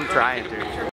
I'm trying to.